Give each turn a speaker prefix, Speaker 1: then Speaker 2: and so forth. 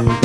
Speaker 1: you.